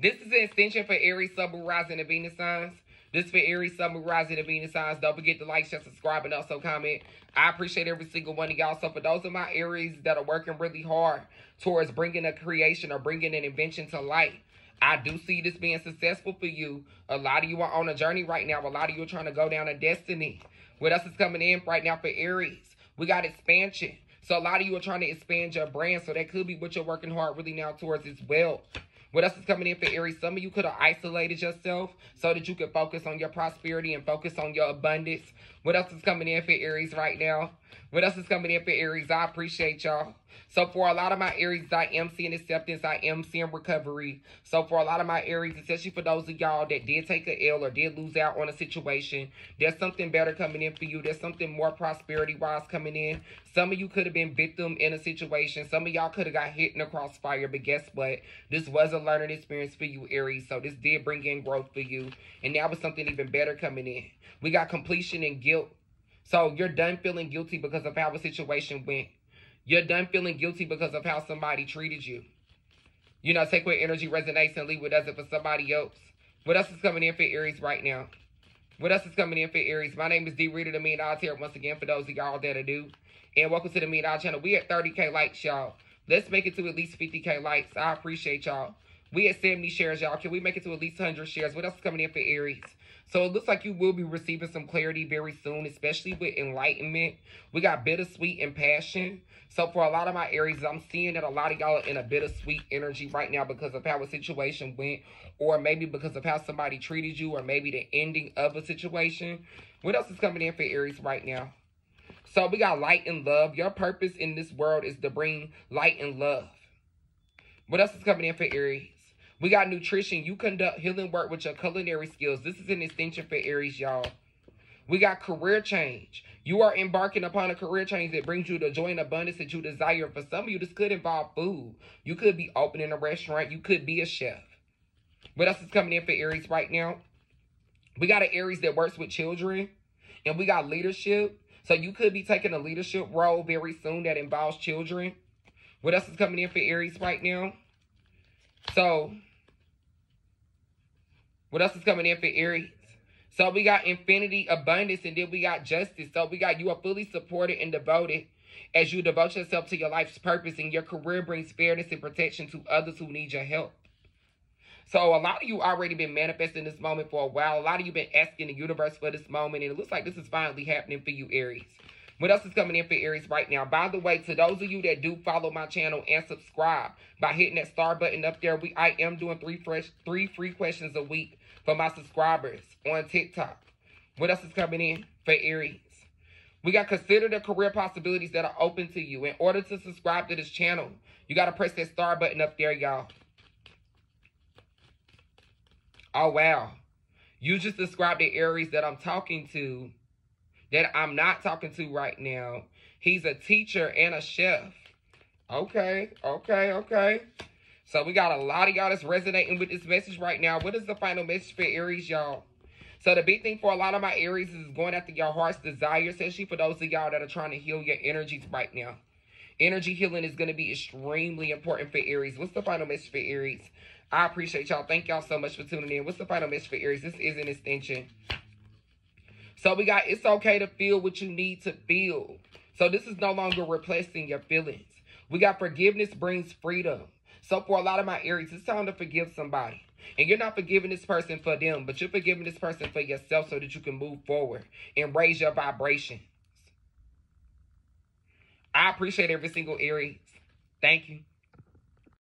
This is an extension for Aries, Sun, Rising, and Venus signs. This is for Aries, Sun, Rising, and Venus signs. Don't forget to like, share, subscribe, and also comment. I appreciate every single one of y'all. So for those of my Aries that are working really hard towards bringing a creation or bringing an invention to light, I do see this being successful for you. A lot of you are on a journey right now. A lot of you are trying to go down a destiny. What else is coming in right now for Aries? We got expansion. So a lot of you are trying to expand your brand. So that could be what you're working hard really now towards as well. What else is coming in for Aries? Some of you could have isolated yourself so that you could focus on your prosperity and focus on your abundance. What else is coming in for Aries right now? What else is coming in for Aries? I appreciate y'all. So for a lot of my Aries, I am seeing acceptance. I am seeing recovery. So for a lot of my Aries, especially for those of y'all that did take a L or did lose out on a situation, there's something better coming in for you. There's something more prosperity-wise coming in. Some of you could have been victim in a situation. Some of y'all could have got hit in the crossfire. But guess what? This was a learning experience for you, Aries. So this did bring in growth for you. And now with something even better coming in. We got completion and guilt. So you're done feeling guilty because of how a situation went. You're done feeling guilty because of how somebody treated you. You know, take what energy resonates and leave what doesn't for somebody else. What else is coming in for Aries right now? What else is coming in for Aries? My name is D. Rita, the Million Dollar here once again for those of y'all that are new. And welcome to the Million Dollar Channel. We at 30K likes, y'all. Let's make it to at least 50K likes. I appreciate y'all. We at 70 shares, y'all. Can we make it to at least 100 shares? What else is coming in for Aries? So it looks like you will be receiving some clarity very soon, especially with enlightenment. We got bittersweet and passion. So for a lot of my Aries, I'm seeing that a lot of y'all are in a bittersweet energy right now because of how a situation went, or maybe because of how somebody treated you, or maybe the ending of a situation. What else is coming in for Aries right now? So we got light and love. Your purpose in this world is to bring light and love. What else is coming in for Aries? We got nutrition. You conduct healing work with your culinary skills. This is an extension for Aries, y'all. We got career change. You are embarking upon a career change that brings you the joy and abundance that you desire. For some of you, this could involve food. You could be opening a restaurant. You could be a chef. What else is coming in for Aries right now? We got an Aries that works with children. And we got leadership. So you could be taking a leadership role very soon that involves children. What else is coming in for Aries right now? So, what else is coming in for Aries? So we got infinity, abundance, and then we got justice. So we got you are fully supported and devoted as you devote yourself to your life's purpose and your career brings fairness and protection to others who need your help. So a lot of you already been manifesting this moment for a while. A lot of you been asking the universe for this moment, and it looks like this is finally happening for you, Aries. What else is coming in for Aries right now? By the way, to those of you that do follow my channel and subscribe by hitting that star button up there, we I am doing three fresh three free questions a week for my subscribers on TikTok. What else is coming in for Aries? We got consider the career possibilities that are open to you. In order to subscribe to this channel, you got to press that star button up there, y'all. Oh, wow. You just described the Aries that I'm talking to that I'm not talking to right now. He's a teacher and a chef. Okay, okay, okay. So we got a lot of y'all that's resonating with this message right now. What is the final message for Aries, y'all? So the big thing for a lot of my Aries is going after your heart's desire, especially for those of y'all that are trying to heal your energies right now. Energy healing is going to be extremely important for Aries. What's the final message for Aries? I appreciate y'all. Thank y'all so much for tuning in. What's the final message for Aries? This is an extension. So we got it's okay to feel what you need to feel. So this is no longer replacing your feelings. We got forgiveness brings freedom. So for a lot of my Aries, it's time to forgive somebody. And you're not forgiving this person for them, but you're forgiving this person for yourself so that you can move forward and raise your vibrations. I appreciate every single Aries. Thank you.